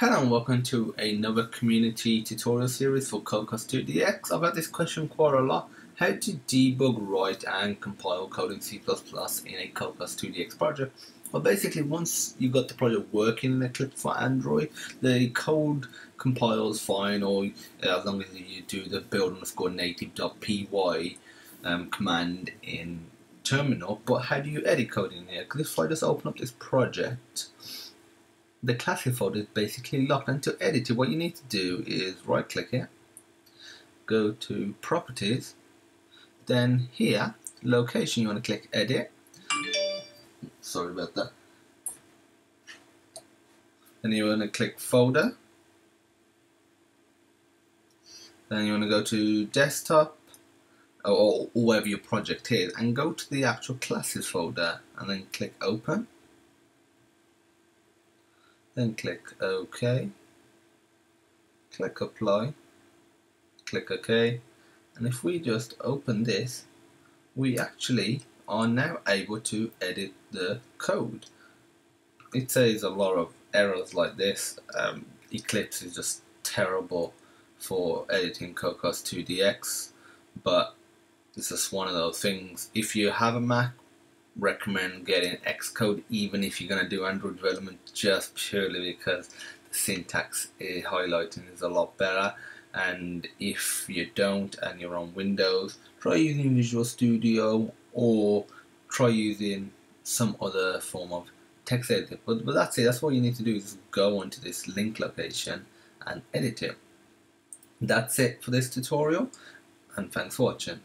Hello and welcome to another community tutorial series for Cocos2d-x. I've had this question quite a lot. How to debug, write and compile code in C++ in a Cocos2d-x project. Well basically once you've got the project working in Eclipse for Android, the code compiles fine or uh, as long as you do the build underscore native.py um, command in terminal. But how do you edit code in there? Because if I just open up this project the classes folder is basically locked. And to edit it what you need to do is right click it go to properties then here location you want to click edit. Sorry about that. Then you want to click folder. Then you want to go to desktop or, or wherever your project is and go to the actual classes folder and then click open then click OK, click Apply, click OK, and if we just open this, we actually are now able to edit the code. It says a lot of errors like this. Um, Eclipse is just terrible for editing Cocos2d-x, but it's just one of those things. If you have a Mac, recommend getting Xcode even if you're going to do Android development just purely because the syntax highlighting is a lot better. And if you don't and you're on Windows try using Visual Studio or try using some other form of text editor. But, but that's it. That's what you need to do is go onto this link location and edit it. That's it for this tutorial and thanks for watching